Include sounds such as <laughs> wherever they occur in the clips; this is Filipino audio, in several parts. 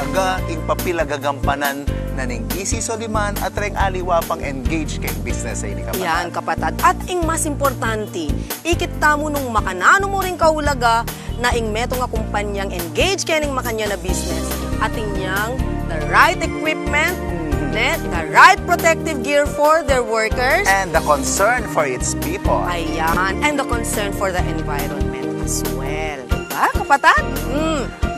mahulaga ing papilagagampanan na ning Easy Soliman at reng aliwa pang engage kay business ay ni kapatid. Yan, kapatad. At ing mas importante, ikita mo nung makanano mo rin kahulaga na ing meto nga kumpanyang engage kay ning makanya na business. At inyang the right equipment, net, the right protective gear for their workers. And the concern for its people. Ayan. And the concern for the environment as well. Diba, kapatid?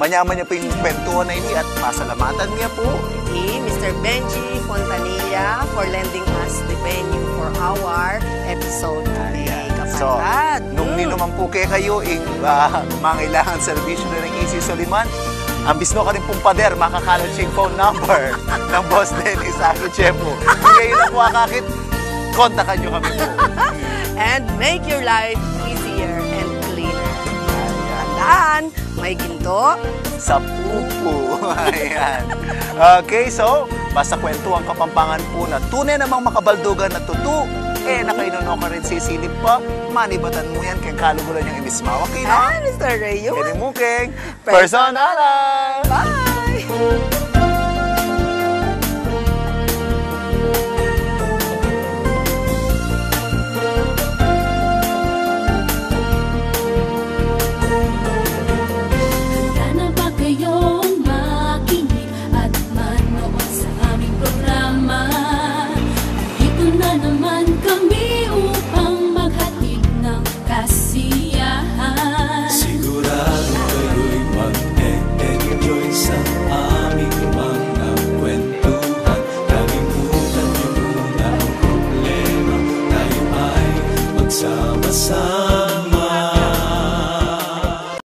Manyaman niya po yung kwentuhan na ini at pasalamatan niya po. Okay, Mr. Benji Fontanilla for lending us the venue for our episode today. So, nung Mm. ninuman po kay kayo ing uh, mangailangan servisyo na ng Easy Soliman, ang bisno ka rin pong pader, makakalat siya yung phone number <laughs> ng boss Dennis Aki Chepo. Kung kayo na po akakit, kontakan nyo kami po. <laughs> and make your life easier may ginto. sa pupo. <laughs> Ayan. Okay, so, basta kwento ang kapampangan po na tunay namang makabaldugan na tutu, eh, nakainuno ka rin sisilip pa, manibatan mo yan kaya kalugulan yung imismawa kayo na. Ah, Mr. Rayo. Pwede mo keng personalan! Bye! passar.